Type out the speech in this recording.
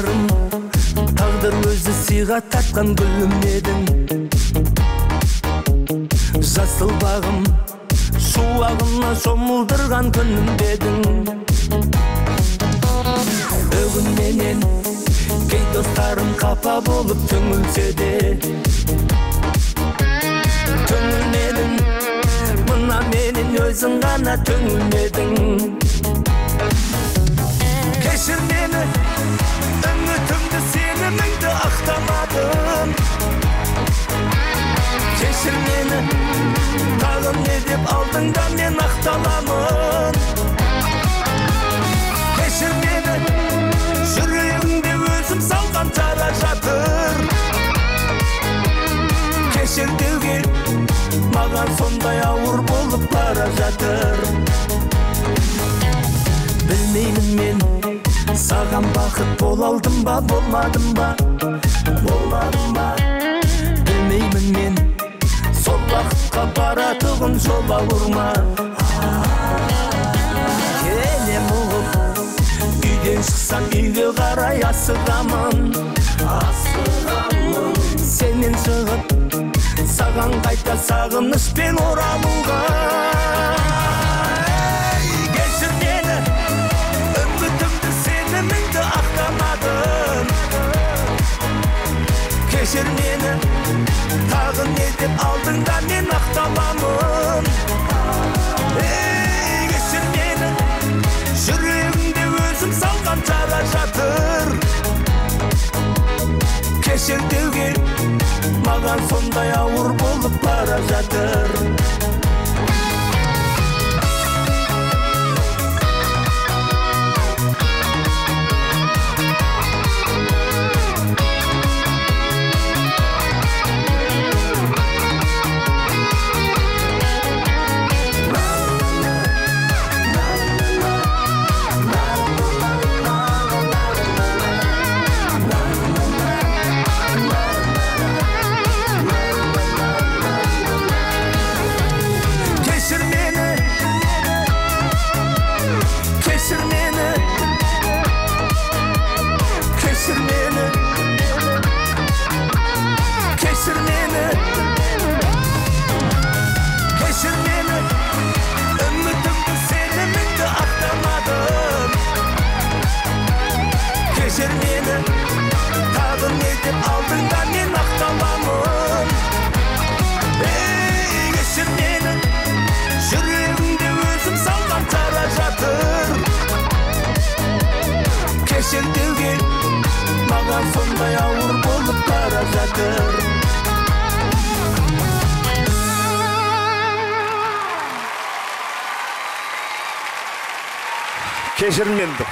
достарым тағдыр өзі сыйға тартқан гүлім едің. Жасыл бағым шуағына шомылдырған күнім едің бүгін кей достарым қапа болып түңілсе де. Түңілмедің мына менен өзің ғана түңілмедің. Жатыр. Білмеймін мен саған бақыт бола алдым ба болмадым ба? Болмадым ба? Білмеймін мен сол бақытқа баратұғын жол ауыр ма келем ұғып үйден шықсам үйге қарай асығамын. Асығамын. Сенен шығып саған қайта сағынышпен оралуға. Кешір мені тағы не деп алдың да мен ақталамын ей кешір мені жүрегімде өзім салған жара жатыр кешір деуге маған сондай ауыр болып бара жатыр сондай ауыр болып бара жатыр кешір мені